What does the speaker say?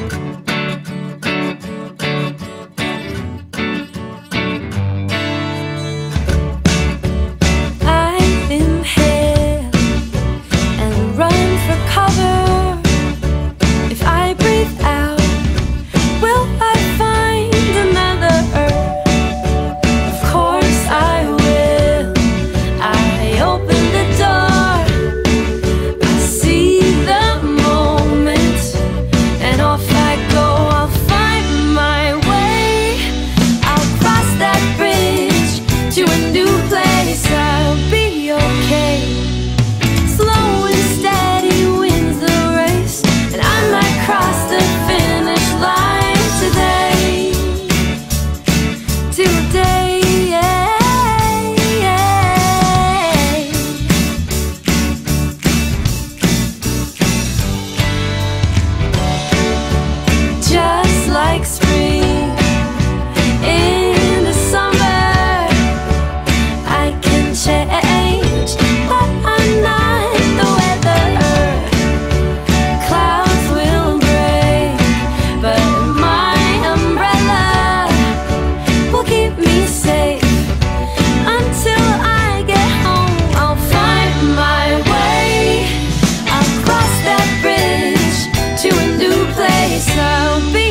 you. sound.